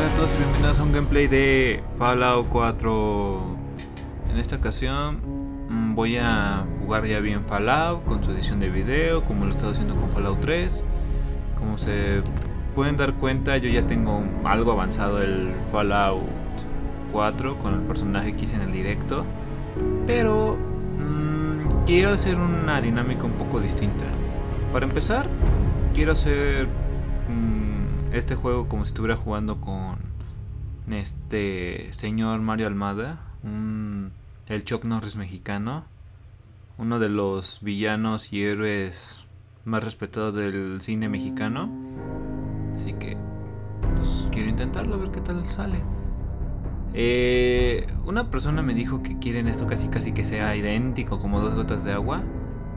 Hola a todos y bienvenidos a un gameplay de Fallout 4 En esta ocasión mm, voy a jugar ya bien Fallout con su edición de video Como lo he estado haciendo con Fallout 3 Como se pueden dar cuenta yo ya tengo algo avanzado el Fallout 4 Con el personaje que hice en el directo. Pero mmm, quiero hacer una dinámica un poco distinta. Para empezar quiero hacer este juego como si estuviera jugando con este señor Mario Almada, el Chuck Norris mexicano, uno de los villanos y héroes más respetados del cine mexicano. Así que, pues quiero intentarlo, a ver qué tal sale. Eh, una persona me dijo que quieren esto casi casi que sea idéntico como dos gotas de agua.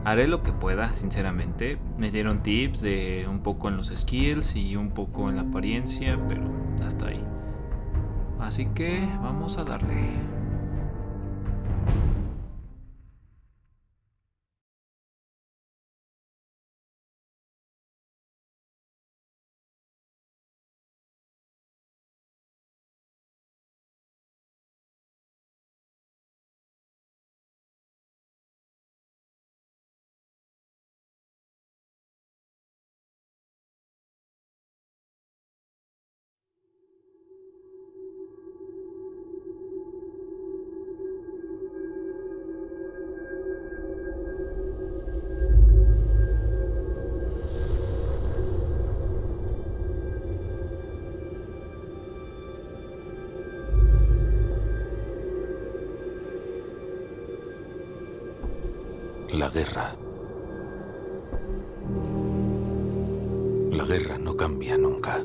Haré lo que pueda, sinceramente. Me dieron tips de un poco en los skills y un poco en la apariencia, pero hasta ahí. Así que vamos a darle. La guerra. La guerra no cambia nunca.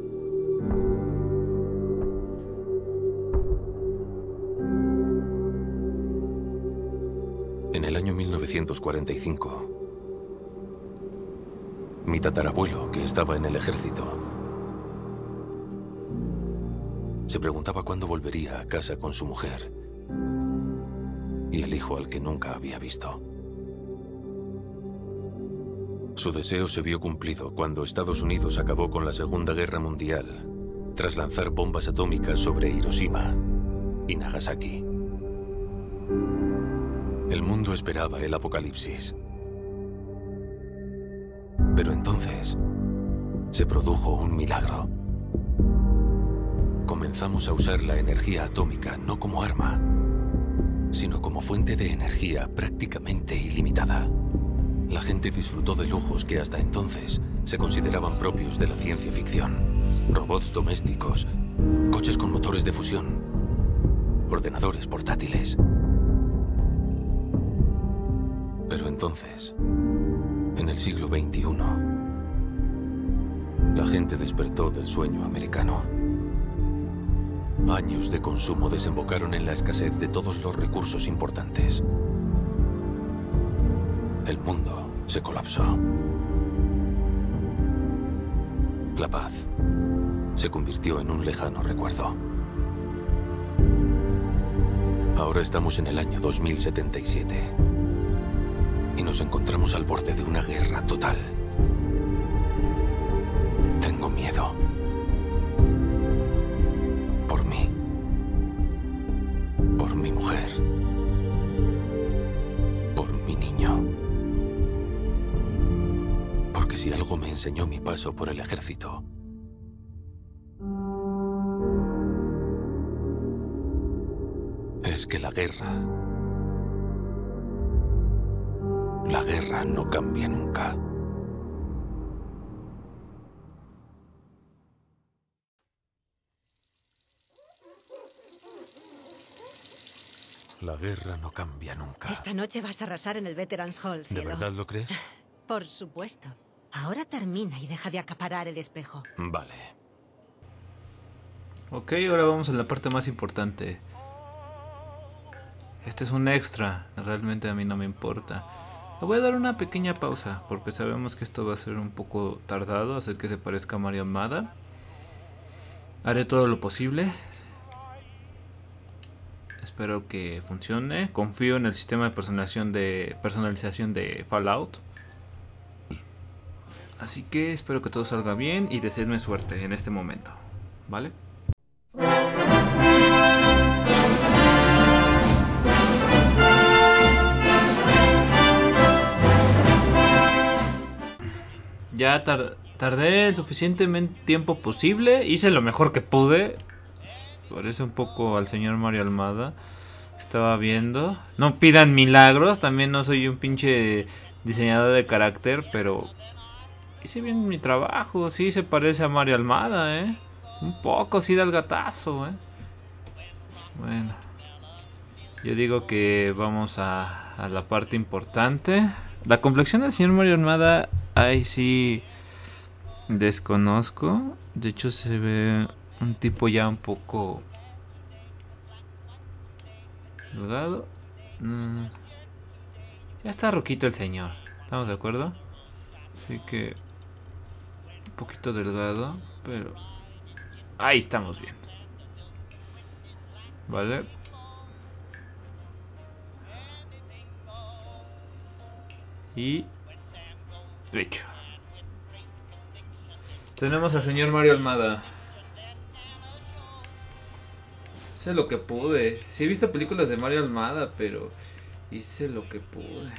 En el año 1945, mi tatarabuelo, que estaba en el ejército, se preguntaba cuándo volvería a casa con su mujer y el hijo al que nunca había visto. Su deseo se vio cumplido cuando Estados Unidos acabó con la Segunda Guerra Mundial tras lanzar bombas atómicas sobre Hiroshima y Nagasaki. El mundo esperaba el apocalipsis. Pero entonces se produjo un milagro. Comenzamos a usar la energía atómica no como arma, sino como fuente de energía prácticamente ilimitada. La gente disfrutó de lujos que hasta entonces se consideraban propios de la ciencia ficción. Robots domésticos, coches con motores de fusión, ordenadores portátiles. Pero entonces, en el siglo XXI, la gente despertó del sueño americano. Años de consumo desembocaron en la escasez de todos los recursos importantes. El mundo se colapsó. La paz se convirtió en un lejano recuerdo. Ahora estamos en el año 2077 y nos encontramos al borde de una guerra total. Tengo miedo. Si algo me enseñó mi paso por el ejército, es que la guerra, la guerra no cambia nunca. La guerra no cambia nunca. Esta noche vas a arrasar en el Veterans Hall, cielo. ¿De verdad lo crees? Por supuesto. Ahora termina y deja de acaparar el espejo. Vale. Ok, ahora vamos a la parte más importante. Este es un extra, realmente a mí no me importa. Le voy a dar una pequeña pausa, porque sabemos que esto va a ser un poco tardado, hacer que se parezca a Mario Amada. Haré todo lo posible. Espero que funcione. Confío en el sistema de personalización de, personalización de Fallout. Así que espero que todo salga bien y desearme suerte en este momento, ¿vale? Ya tardé el suficientemente tiempo posible, hice lo mejor que pude. Parece un poco al señor Mario Almada. Estaba viendo. No pidan milagros, también no soy un pinche diseñador de carácter, pero hice bien mi trabajo. Sí se parece a Mario Almada, ¿eh? Un poco, sí da el gatazo, ¿eh? Bueno. Yo digo que vamos a, la parte importante. La complexión del señor Mario Almada, ahí sí desconozco. De hecho se ve un tipo ya un poco delgado. Mm. Ya está roquito el señor. ¿Estamos de acuerdo? Así que poquito delgado, pero ahí estamos bien. Vale. Y hecho. Tenemos al señor Mario Almada. Hice lo que pude. Sí he visto películas de Mario Almada, pero hice lo que pude.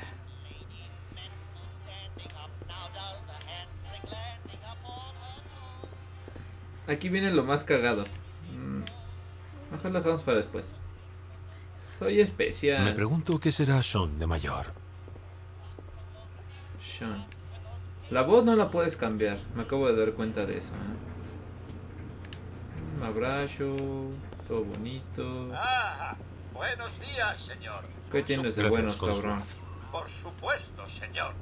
Aquí viene lo más cagado. Mm, mejor lo dejamos para después. Soy especial. Me pregunto qué será Sean de mayor. Sean. La voz no la puedes cambiar. Me acabo de dar cuenta de eso. ¿eh? Un abrazo. Todo bonito. Ah, buenos días, señor. ¿Qué tienes de buenos, cabrón? Por supuesto, señor.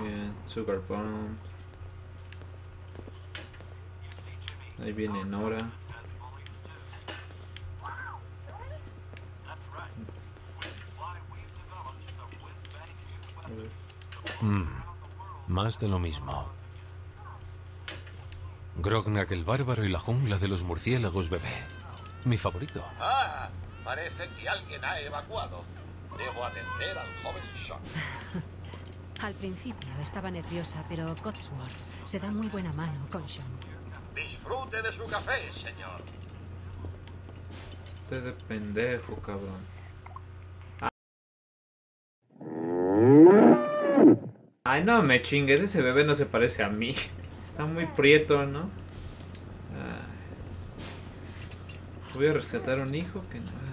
Bien, Sugar Bomb. Ahí viene Nora. Mm, más de lo mismo. Grognak el bárbaro y la jungla de los murciélagos bebé. Mi favorito. Ah, parece que alguien ha evacuado. Debo atender al joven Sean. Al principio estaba nerviosa, pero Cotsworth se da muy buena mano con Sean. Disfrute de su café, señor. Usted de pendejo, cabrón. Ay, no me chingues, ese bebé no se parece a mí. Está muy prieto, ¿no? Voy a rescatar un hijo que no.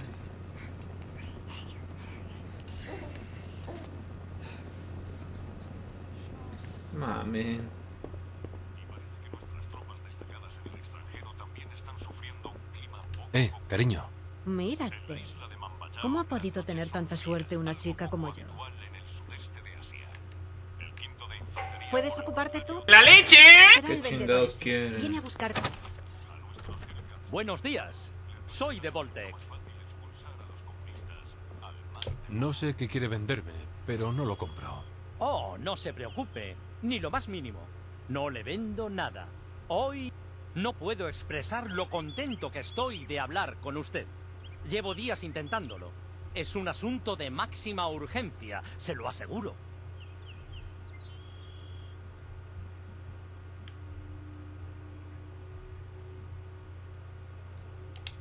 Mami. Eh, cariño. Mírate. ¿Cómo ha podido tener tanta suerte una chica como yo? ¿Puedes ocuparte tú? ¡La leche! ¿Qué chingados quieren? Viene a buscarte. Buenos días. Soy de Voltec. No sé qué quiere venderme, pero no lo compro. Oh, no se preocupe. Ni lo más mínimo. No le vendo nada. Hoy no puedo expresar lo contento que estoy de hablar con usted. Llevo días intentándolo. Es un asunto de máxima urgencia, se lo aseguro.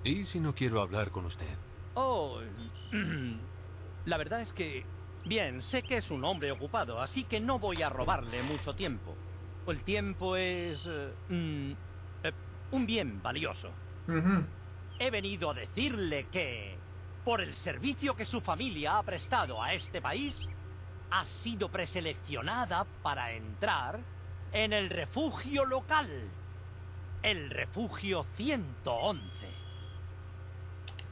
¿Y si no quiero hablar con usted? Oh, la verdad es que... Bien, sé que es un hombre ocupado, así que no voy a robarle mucho tiempo. El tiempo es... eh, mm, eh, un bien valioso. He venido a decirle que, por el servicio que su familia ha prestado a este país, ha sido preseleccionada para entrar en el refugio local. El refugio 111.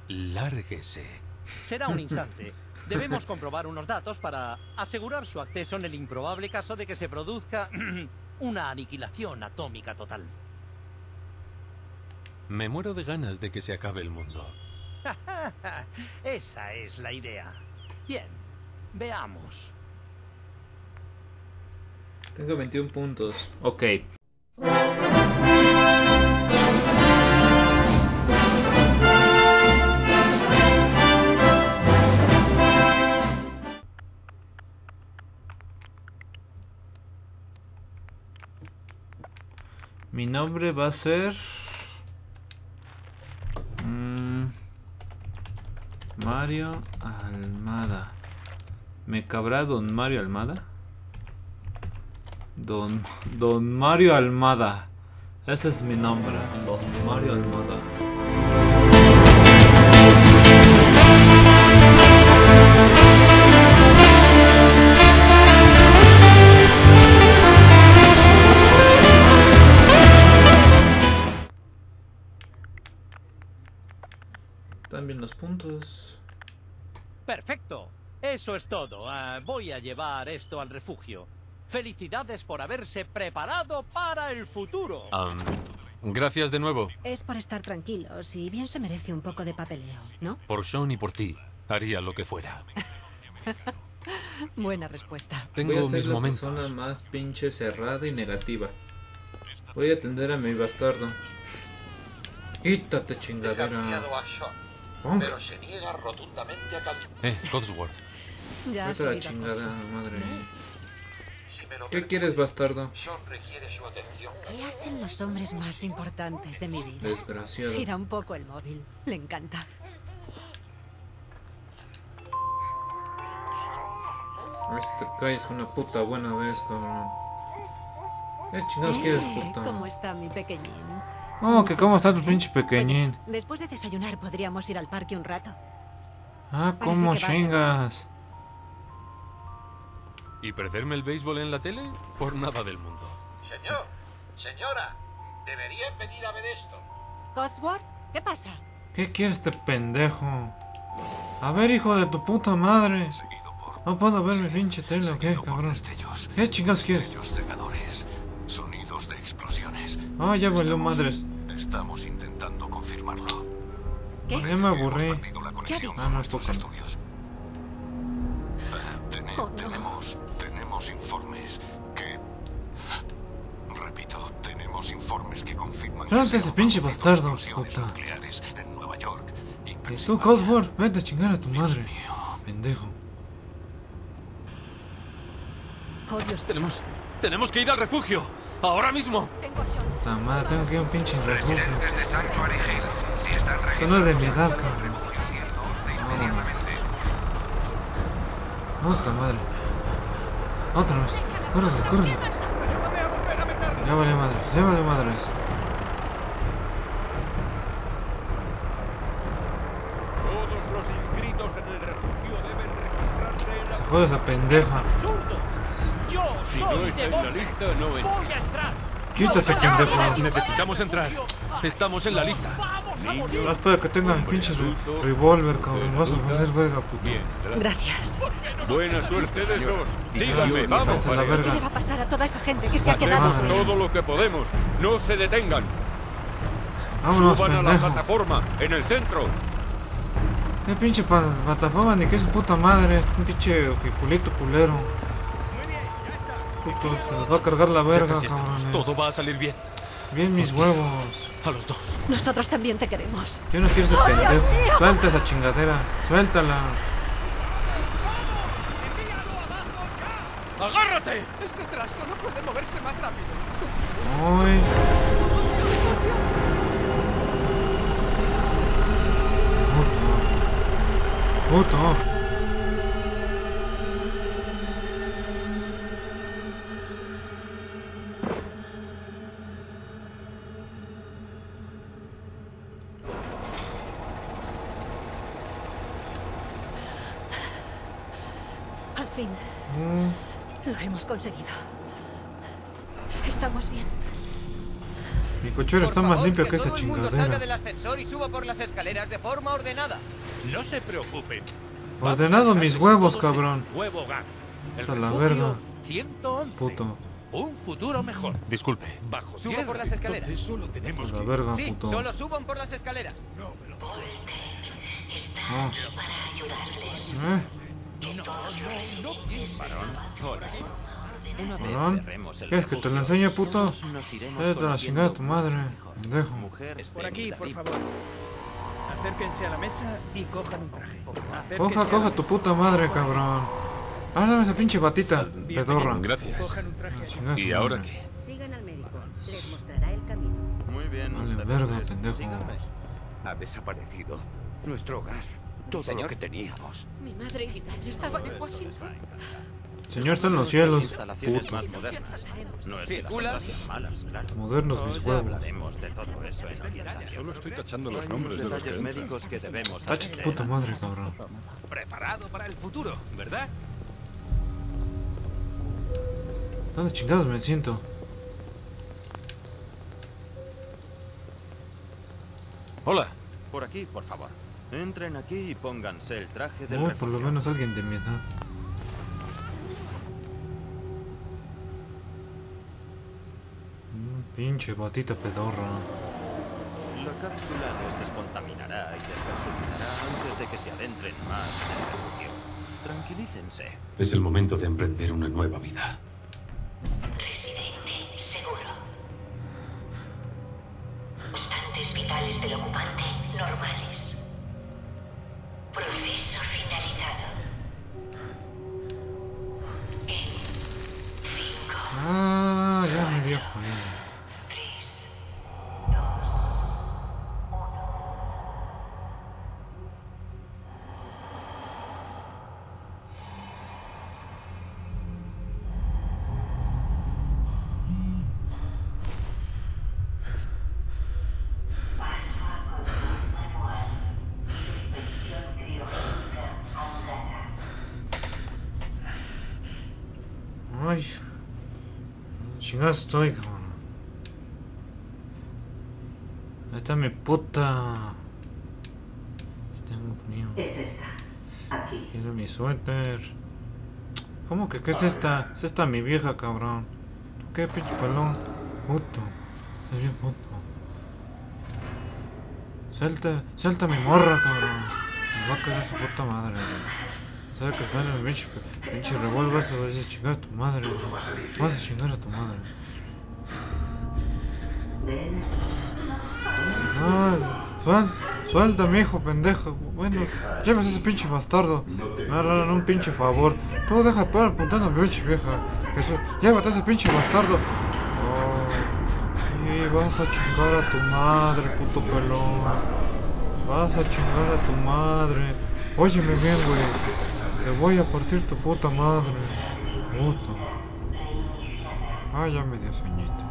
Lárguese. Será un instante. Debemos comprobar unos datos para asegurar su acceso en el improbable caso de que se produzca una aniquilación atómica total. Me muero de ganas de que se acabe el mundo. Esa es la idea. Bien, veamos. Tengo 21 puntos. Ok. Nombre va a ser... Mm, Mario Almada. ¿Me cabrá Don Mario Almada? Don, Don Mario Almada. Ese es mi nombre, Don Mario Almada. Eso es todo. Ah, voy a llevar esto al refugio. Felicidades por haberse preparado para el futuro. Gracias de nuevo. Es por estar tranquilos y bien se merece un poco de papeleo, ¿no? Por Sean y por ti. Haría lo que fuera. Buena respuesta. Voy a Tengo ser mis la momentos. persona más pinche cerrada y negativa. Voy a atender a mi bastardo. Quítate, chingadera. a Sean, pero se niega rotundamente a. Eh, Codsworth. Ya Vete a la chingada, madre. ¿Qué quieres, bastardo? ¿Qué hacen los hombres más importantes de mi vida? Desgraciado. Gira un poco el móvil. Le encanta. A ver si te calles una puta buena vez, cabrón. ¿Qué chingados quieres, Eh, puta? ¿Cómo está mi pequeñín? Oh, que cómo está tu pinche pequeñín. Oye, después de desayunar podríamos ir al parque un rato. Ah, cómo chingas. ¿Y perderme el béisbol en la tele? Por nada del mundo. Señor, señora, deberían venir a ver esto. Cotsworth, ¿qué pasa? ¿Qué quiere este pendejo? A ver, hijo de tu puta madre. No puedo ver mi pinche tele, ¿o qué, cabrón? ¿Qué chingados quieres? Sonidos de explosiones. Ah, ya valió Estamos- madres. Estamos intentando confirmarlo. ¿Qué? Ya me aburrí. Dicho? Ah, no, nuestros poco. estudios. Tenemos informes que confirman se que ese pinche bastardo, puta. nucleares en Nueva York y Y tú. Cosworth, vete a chingar a tu Dios madre. mío. Pendejo. Oh, Dios, Tenemos, tenemos que ir al refugio. Ahora mismo. Puta madre, tengo que ir a un pinche refugio. Esto no es de mi edad, cabrón. refugio 111 Vámonos. inmediatamente. Puta madre. Otra vez. Córrele, córrele. Ya vale madre, ya vale madres. Todos los inscritos en el refugio deben registrarse en la... Se joda esa pendeja. Yo Si soy no está de en la lista, no entra. Voy a entrar. Quítate, pendejo. Necesitamos entrar. Estamos en la lista. Vamos a morir. No espera que tenga mi pinche re- revólver, cabrón. Vas a poder verga, puto. Bien, Gracias. buena suerte de esos. Síganme, vamos. Váyanse a la ¿Qué le va a pasar a toda esa gente que se ha quedado? Todo lo que podemos. No se detengan. Vámonos, Suban a la plataforma, en el centro. ¿Qué pinche plataforma ni qué su puta madre? Un pinche ojiculito culero. Puto, se va a cargar la verga, cabrones. Todo va a salir bien. Bien mis huevos. A los dos. Nosotros también te queremos. Yo no quiero ser pendejo. Suelta esa chingadera. Suéltala. ¡Agárrate! Este trasto no puede moverse más rápido. Ay. Puto. Puto. Fin, Mm, lo hemos conseguido. Estamos bien. Mi cochero está más limpio que esa chingadera. del ascensor y suba por las escaleras de forma ordenada. No se preocupen. Ordenado mis huevos, cabrón. hogar. El A la verga. 111. Puto. Un futuro mejor. Disculpe. Bajo Suba tierra. por las escaleras. Entonces solo tenemos Por la que... verga, Sí, puto. solo suban por las escaleras. No. ¿Eh? Hola. Una vez Perdón. cerremos el ¿Qué es que te lo enseño, puto? Vete a la chingada tu madre, pendejo. Por aquí, por favor. Acérquense a la mesa y cojan un traje. Acérquense Coja, coja tu puta madre, cabrón. Ahora dame esa pinche batita, pedorra. Gracias. Su ¿Y ahora qué? Sigan al médico. Les mostrará el camino. Muy bien, Vale, verga, pendejo. Ha desaparecido nuestro hogar. Todo Señor. lo que teníamos. Mi madre y mi padre estaban en Washington. Señor está en los cielos. modernas. No es que las Circula. ondas sean malas, claro. Modernos mis huevos. orientación. Solo estoy tachando los nombres de los que médicos que debemos Tacha tu puta madre, cabrón. Preparado para el futuro, ¿verdad? ¿Dónde chingados me siento? Hola. Por aquí, por favor. Entren aquí y pónganse el traje del Oh, por lo menos alguien de mi edad. Mm, Pinche batita pedorra. La cápsula les descontaminará y despersonalizará antes de que se adentren más en el refugio. Tranquilícense. Es el momento de emprender una nueva vida. Chingados estoy, cabrón. Ahí está mi puta. Tengo frío. Es esta. Aquí. Quiero mi suéter. ¿Cómo que qué es esta? Es esta mi vieja, cabrón. ¿Tú qué, pinche pelón? Puto. Es bien puto. Suelta, suelta mi morra, cabrón. Me va a cagar su puta madre, güey. ¿Sabes que van mi pinche, pinche revólver? Se va a chingar a tu madre. Vas a chingar a tu madre. No, suel, suelta, mi hijo, pendejo. Bueno, llevas ese pinche bastardo. Me harán un pinche favor. Tú deja de estar apuntando a mi pinche vieja. Eso, llévate ese pinche bastardo. Y vas a chingar a tu madre, puto pelón. Vas a chingar a tu madre. Óyeme bien, güey. Te voy a partir tu puta madre. Puto. Ah, ya me dio sueñito.